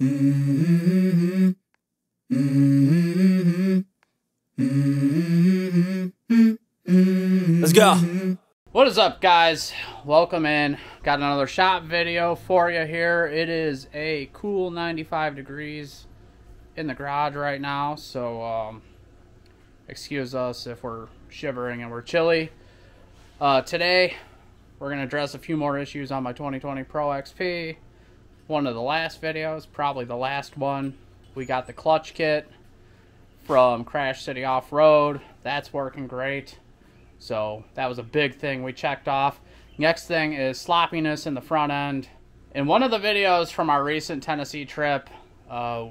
Let's go. What is up, guys? Welcome in. Got another shop video for you here. It is a cool 95 degrees in the garage right now, so um, excuse us if we're shivering and we're chilly. Uh, today, we're going to address a few more issues on my 2020 Pro XP one of the last videos, probably the last one. We got the clutch kit from Crash City Off-Road. That's working great. So that was a big thing we checked off. Next thing is sloppiness in the front end. In one of the videos from our recent Tennessee trip, uh,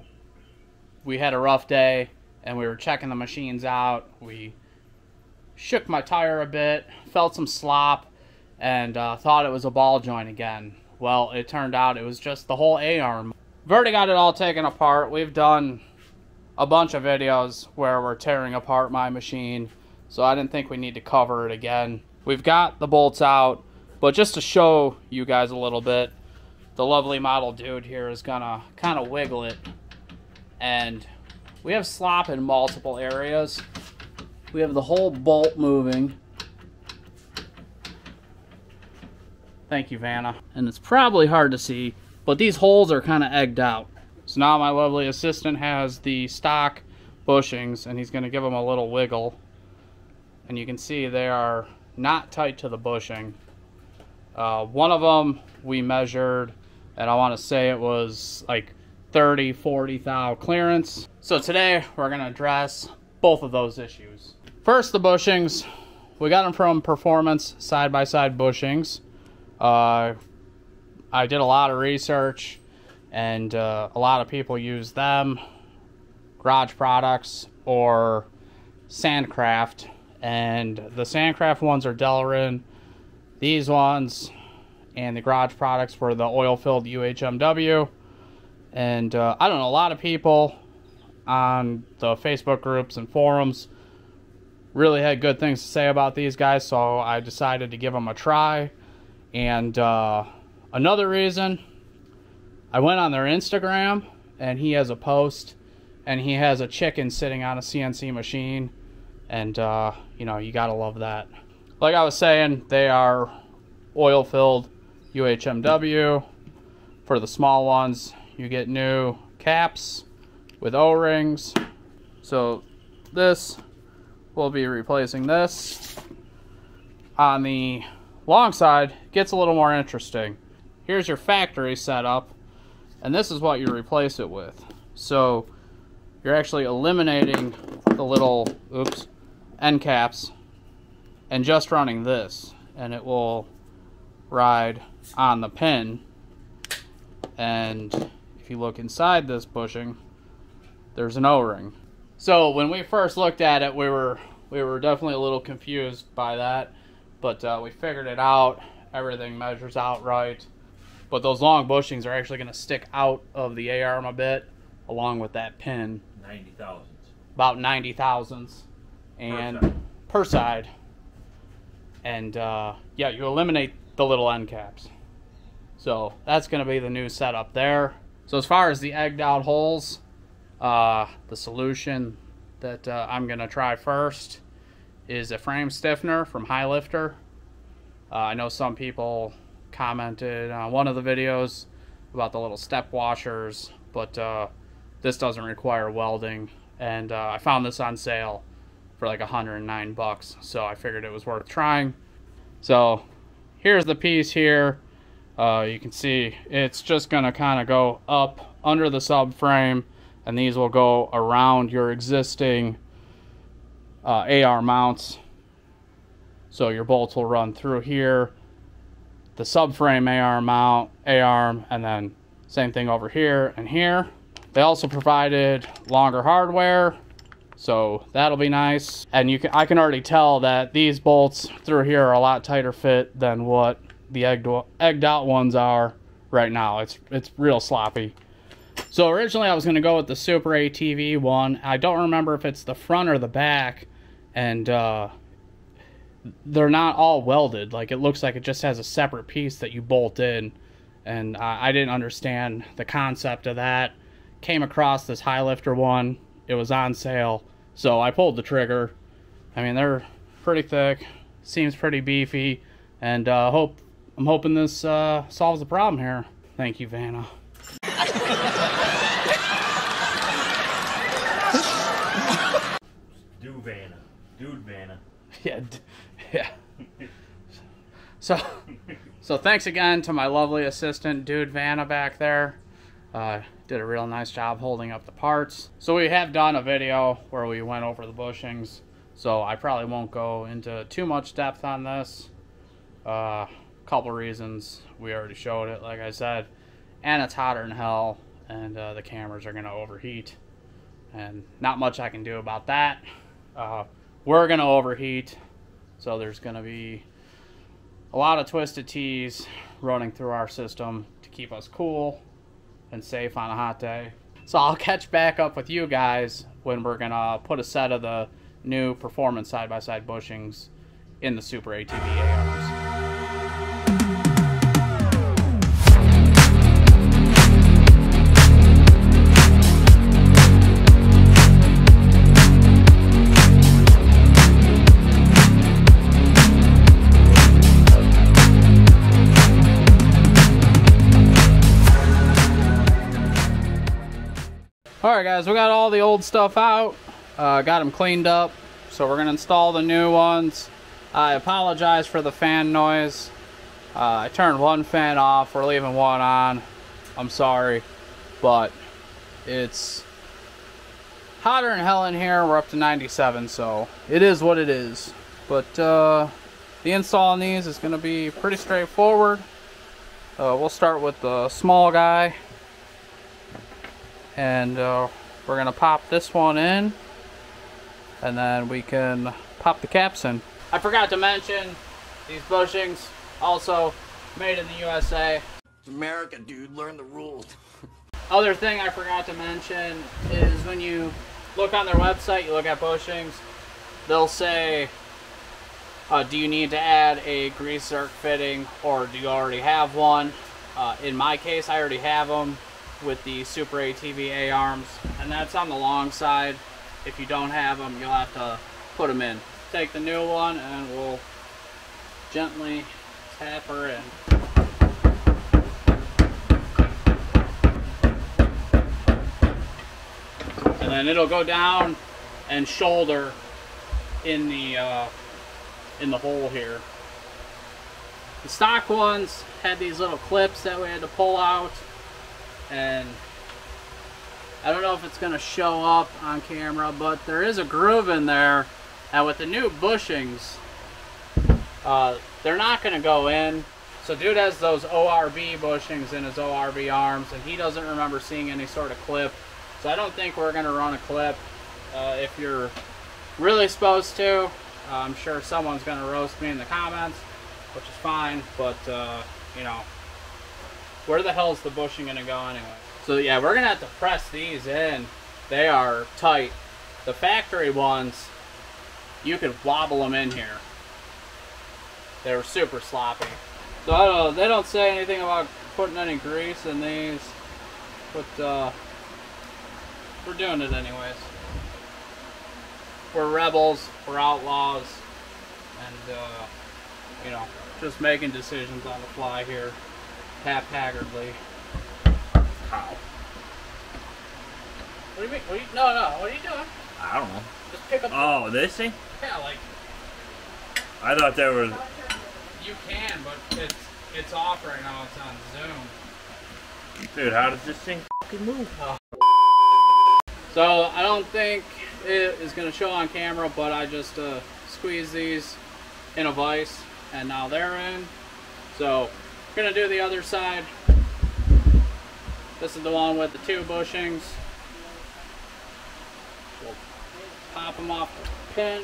we had a rough day and we were checking the machines out. We shook my tire a bit, felt some slop, and uh, thought it was a ball joint again. Well, it turned out it was just the whole A-arm. We've already got it all taken apart. We've done a bunch of videos where we're tearing apart my machine, so I didn't think we need to cover it again. We've got the bolts out, but just to show you guys a little bit, the lovely model dude here is gonna kind of wiggle it. And we have slop in multiple areas. We have the whole bolt moving. Thank you, Vanna. And it's probably hard to see, but these holes are kind of egged out. So now my lovely assistant has the stock bushings, and he's going to give them a little wiggle. And you can see they are not tight to the bushing. Uh, one of them we measured, and I want to say it was like 30, 40 thou clearance. So today we're going to address both of those issues. First, the bushings. We got them from Performance side-by-side -side bushings. Uh, I did a lot of research, and uh, a lot of people use them, Garage Products, or Sandcraft. And the Sandcraft ones are Delrin. These ones and the Garage Products were the oil-filled UHMW. And uh, I don't know, a lot of people on the Facebook groups and forums really had good things to say about these guys, so I decided to give them a try. And uh, another reason, I went on their Instagram and he has a post and he has a chicken sitting on a CNC machine. And, uh, you know, you gotta love that. Like I was saying, they are oil filled UHMW. For the small ones, you get new caps with O rings. So, this will be replacing this. On the long side gets a little more interesting. Here's your factory setup, and this is what you replace it with. So you're actually eliminating the little, oops, end caps and just running this, and it will ride on the pin. And if you look inside this bushing, there's an O-ring. So when we first looked at it, we were we were definitely a little confused by that but uh, we figured it out. Everything measures out right. But those long bushings are actually going to stick out of the A-arm a bit, along with that pin. 90 thousandths. About 90 thousandths. And per side. Per side. And uh, yeah, you eliminate the little end caps. So that's going to be the new setup there. So as far as the egged out holes, uh, the solution that uh, I'm going to try first is a frame stiffener from Highlifter. Uh, I know some people commented on one of the videos about the little step washers, but uh, this doesn't require welding. And uh, I found this on sale for like 109 bucks, so I figured it was worth trying. So here's the piece here. Uh, you can see it's just to kind of go up under the subframe, and these will go around your existing uh, A-arm mounts. So your bolts will run through here, the subframe A-arm mount, A-arm, and then same thing over here and here. They also provided longer hardware, so that'll be nice. And you can, I can already tell that these bolts through here are a lot tighter fit than what the egged, egged out ones are right now. It's, it's real sloppy. So originally I was going to go with the Super ATV one. I don't remember if it's the front or the back, and uh, they're not all welded. Like it looks like it just has a separate piece that you bolt in, and I didn't understand the concept of that. Came across this Highlifter one. It was on sale, so I pulled the trigger. I mean, they're pretty thick, seems pretty beefy, and uh, hope I'm hoping this uh, solves the problem here. Thank you, Vanna. Dude Vanna. Dude Vanna. yeah, yeah. So, so thanks again to my lovely assistant, dude Vanna back there. Uh, did a real nice job holding up the parts. So we have done a video where we went over the bushings. So I probably won't go into too much depth on this. A uh, couple reasons. We already showed it, like I said. And it's hotter than hell, and uh, the cameras are gonna overheat. And not much I can do about that. Uh, we're gonna overheat, so there's gonna be a lot of twisted tees running through our system to keep us cool and safe on a hot day. So I'll catch back up with you guys when we're gonna put a set of the new performance side-by-side bushings in the Super ATV A-arms. Alright guys, we got all the old stuff out. Uh, got them cleaned up. So we're going to install the new ones. I apologize for the fan noise. Uh, I turned one fan off. We're leaving one on. I'm sorry. But it's hotter than hell in here. We're up to 97, so it is what it is. But uh, the install on these is going to be pretty straightforward. Uh, we'll start with the small guy and uh, we're gonna pop this one in and then we can pop the caps in. I forgot to mention these bushings also made in the USA. It's America, dude. Learn the rules. Other thing I forgot to mention is when you look on their website, you look at bushings, they'll say, uh, do you need to add a grease zerk fitting or do you already have one? Uh, in my case, I already have them with the Super ATV A arms, and that's on the long side. If you don't have them, you'll have to put them in. Take the new one and we'll gently tap her in. And then it'll go down and shoulder in the uh, in the hole here. The stock ones had these little clips that we had to pull out and I don't know if it's going to show up on camera, but there is a groove in there. And with the new bushings, uh, they're not going to go in. So dude has those ORB bushings in his ORB arms, and he doesn't remember seeing any sort of clip. So I don't think we're going to run a clip. Uh, if you're really supposed to, I'm sure someone's going to roast me in the comments, which is fine. But, uh, you know, where the hell is the bushing going to go anyway? So yeah, we're going to have to press these in. They are tight. The factory ones, you can wobble them in here. They're super sloppy. So I don't know, they don't say anything about putting any grease in these, but uh, we're doing it anyways. We're rebels, we're outlaws, and uh, you know, just making decisions on the fly here haphazardly. How? What do you mean? What you, no, no. What are you doing? I don't know. Just pick up. Oh, this thing? Yeah, like I thought there was. you can, but it's it's off right now. It's on Zoom. Dude, how does this thing fucking move? So I don't think it is going to show on camera, but I just uh, squeeze these in a vise, and now they're in. So gonna do the other side. This is the one with the two bushings. We'll pop them off the pin,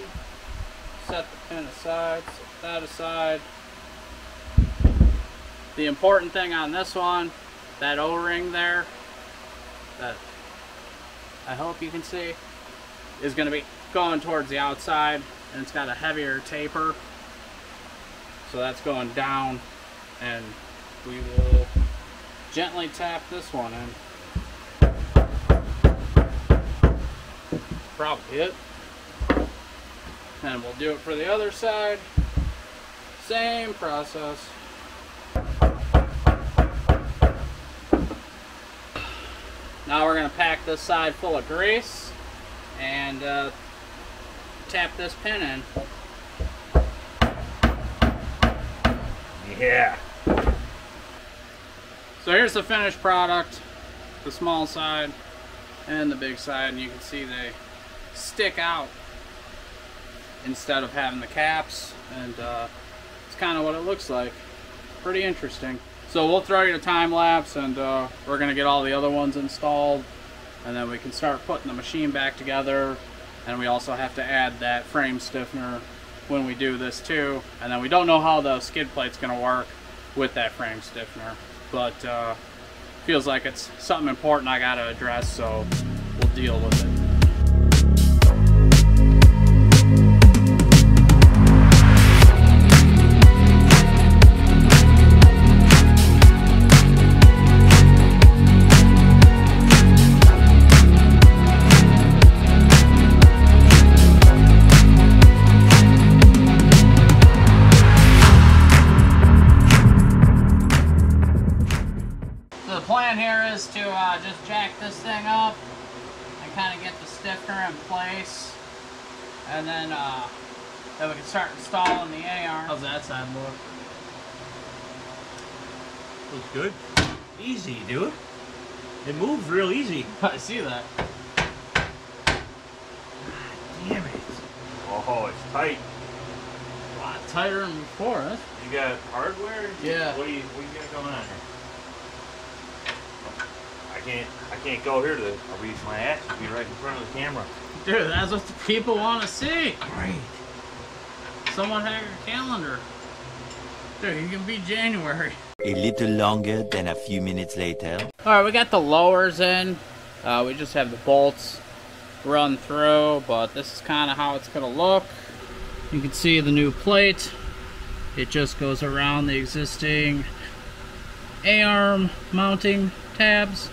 set the pin aside, set that aside. The important thing on this one, that O-ring there, that I hope you can see, is to be going towards the outside and it's got a heavier taper. So that's going down and we will gently tap this one in. Probably it. And we'll do it for the other side. Same process. Now we're going to pack this side full of grease and uh, tap this pin in. Yeah. So here's the finished product, the small side and the big side, and you can see they stick out instead of having the caps, and uh, it's kind of what it looks like. Pretty interesting. So we'll throw you a time lapse, and uh, we're gonna get all the other ones installed, and then we can start putting the machine back together, and we also have to add that frame stiffener when we do this too, and then we don't know how the skid plate's gonna work with that frame stiffener but uh, feels like it's something important I gotta address, so we'll deal with it. Place. And then, uh, then we can start installing the A-arm. How's that side look? Looks good. Easy, dude. It moves real easy. I see that. Damn it. Oh, it's tight. A lot tighter than before, huh? You got hardware? Yeah. What do you what do you got going on here? I can't I can't go here to I'll be my ass will be right in front of the camera. Dude, that's what the people want to see. Great. Someone have your calendar. Dude, you can be January. A little longer than a few minutes later. Alright, we got the lowers in. Uh, we just have the bolts run through, but this is kind of how it's going to look. You can see the new plate. It just goes around the existing A-arm mounting tabs.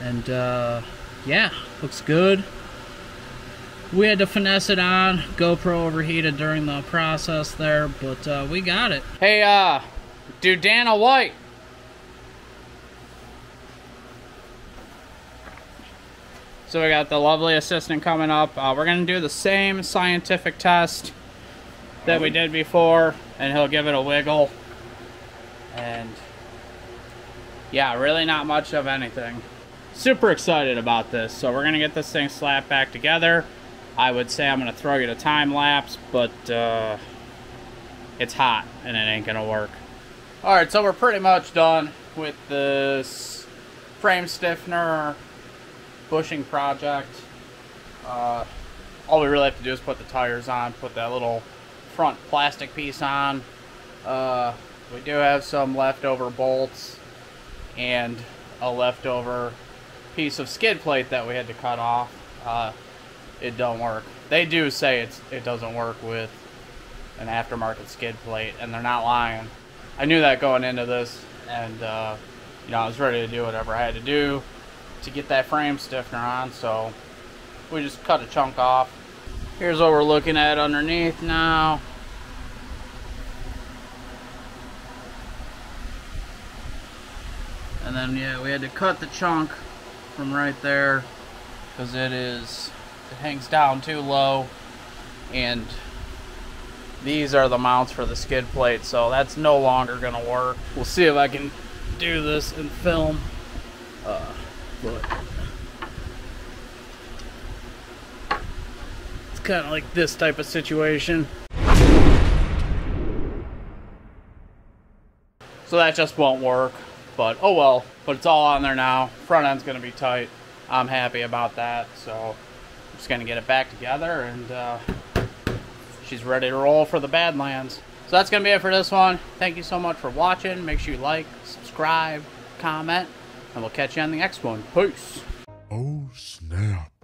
And uh, yeah, looks good. We had to finesse it on. GoPro overheated during the process there, but uh, we got it. Hey, uh, do Dana White. So we got the lovely assistant coming up. Uh, we're going to do the same scientific test that we did before, and he'll give it a wiggle. And yeah, really not much of anything. Super excited about this. So we're going to get this thing slapped back together. I would say I'm going to throw you a time lapse, but uh, it's hot and it ain't going to work. Alright, so we're pretty much done with this frame stiffener bushing project. Uh, all we really have to do is put the tires on, put that little front plastic piece on. Uh, we do have some leftover bolts and a leftover piece of skid plate that we had to cut off. Uh, it don't work. They do say it's it doesn't work with an aftermarket skid plate, and they're not lying. I knew that going into this, and uh, you know I was ready to do whatever I had to do to get that frame stiffener on. So we just cut a chunk off. Here's what we're looking at underneath now. And then yeah, we had to cut the chunk from right there because it is it hangs down too low. And these are the mounts for the skid plate so that's no longer gonna work. We'll see if I can do this in film. Uh, but it's kind of like this type of situation. So that just won't work but oh well. But it's all on there now. Front end's gonna be tight. I'm happy about that so just gonna get it back together and uh, she's ready to roll for the Badlands. So that's to be it for this one. Thank you so much for watching. Make sure you like, subscribe, comment, and we'll catch you on the next one. Peace. Oh, snap.